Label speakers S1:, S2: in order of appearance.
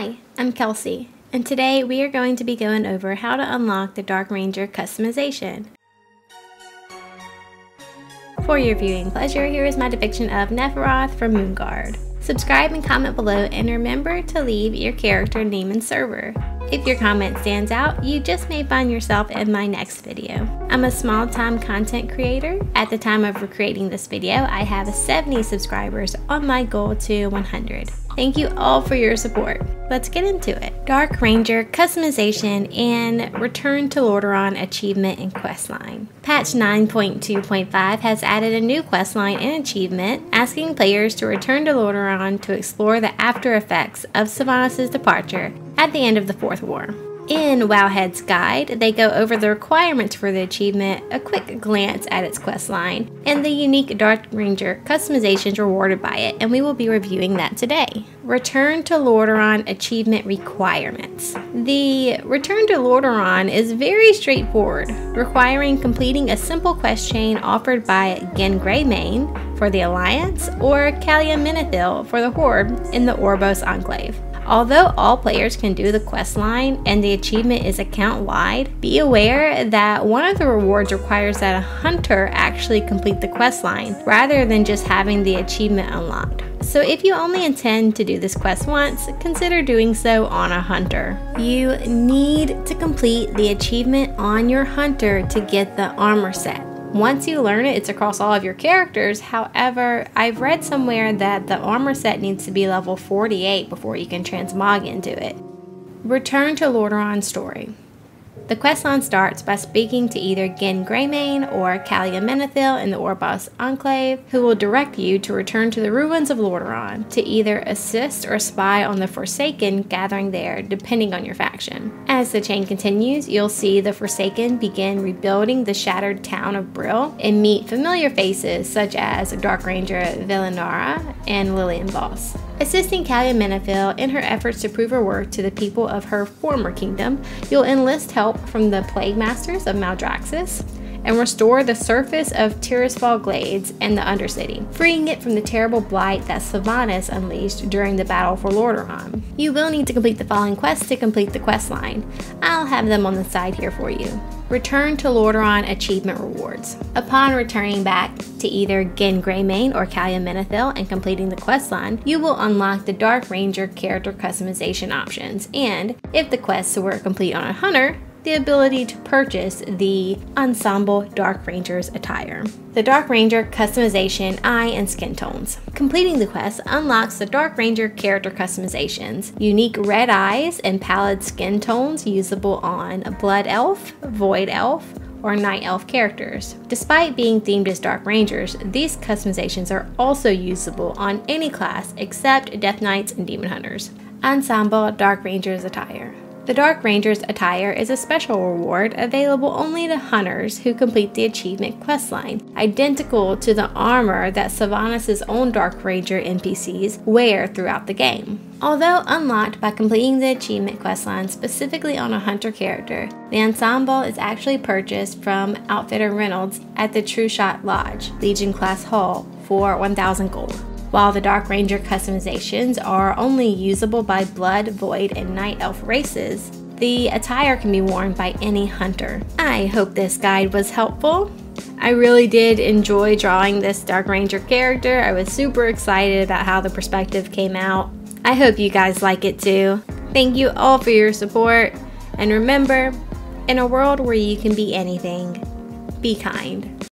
S1: Hi, I'm Kelsey, and today we are going to be going over how to unlock the Dark Ranger customization. For your viewing pleasure, here is my depiction of Neferoth from Moonguard. Subscribe and comment below and remember to leave your character name and server. If your comment stands out, you just may find yourself in my next video. I'm a small time content creator. At the time of recreating this video, I have 70 subscribers on my goal to 100. Thank you all for your support. Let's get into it. Dark Ranger customization and Return to Lordaeron achievement and questline. Patch 9.2.5 has added a new questline and achievement asking players to return to Lordaeron to explore the after effects of Sylvanas' departure at the end of the Fourth War. In Wowhead's guide, they go over the requirements for the achievement, a quick glance at its questline, and the unique Dark Ranger customizations rewarded by it, and we will be reviewing that today. Return to Lordaeron achievement requirements. The Return to Lordaeron is very straightforward, requiring completing a simple quest chain offered by Genn Greymane for the Alliance or Calia Menethil for the Horde in the Oribos Enclave. Although all players can do the quest line and the achievement is account wide, be aware that one of the rewards requires that a hunter actually complete the quest line rather than just having the achievement unlocked. So if you only intend to do this quest once, consider doing so on a hunter. You need to complete the achievement on your hunter to get the armor set. Once you learn it, it's across all of your characters. However, I've read somewhere that the armor set needs to be level 48 before you can transmog into it. Return to Lordaeron story. The questline starts by speaking to either Genn Greymane or Calia Menethil in the Oribos Enclave, who will direct you to return to the ruins of Lordaeron to either assist or spy on the Forsaken gathering there, depending on your faction. As the chain continues, you'll see the Forsaken begin rebuilding the shattered town of Brill and meet familiar faces such as Dark Ranger Velonara and Lillian Voss. Assisting Calia Menethil in her efforts to prove her worth to the people of her former kingdom, you'll enlist help from the Plague Masters of Maldraxxus and restore the surface of Tirisfal Glades and the Undercity, freeing it from the terrible blight that Sylvanas unleashed during the battle for Lordaeron. You will need to complete the following quests to complete the quest line. I'll have them on the side here for you. Return to Lordaeron achievement rewards. Upon returning back to either Genn Greymane or Calia Menethil and completing the quest line, you will unlock the Dark Ranger character customization options, and if the quests were complete on a hunter, the ability to purchase the Ensemble Dark Ranger's attire. The Dark Ranger customization eye and skin tones. Completing the quest unlocks the Dark Ranger character customizations, unique red eyes and pallid skin tones usable on Blood Elf, Void Elf, or Night Elf characters. Despite being themed as Dark Rangers, these customizations are also usable on any class except Death Knights and Demon Hunters. Ensemble Dark Rangers attire. The Dark Ranger's attire is a special reward available only to hunters who complete the achievement questline, identical to the armor that Sylvanas' own Dark Ranger NPCs wear throughout the game. Although unlocked by completing the achievement questline specifically on a hunter character, the ensemble is actually purchased from Outfitter Reynolds at the Trueshot Lodge, Legion Class Hall, for 1000 gold while the Dark Ranger customizations are only usable by Blood, Void, and Night Elf races, the attire can be worn by any hunter. I hope this guide was helpful. I really did enjoy drawing this Dark Ranger character. I was super excited about how the perspective came out. I hope you guys like it too. Thank you all for your support. And remember, in a world where you can be anything, be kind.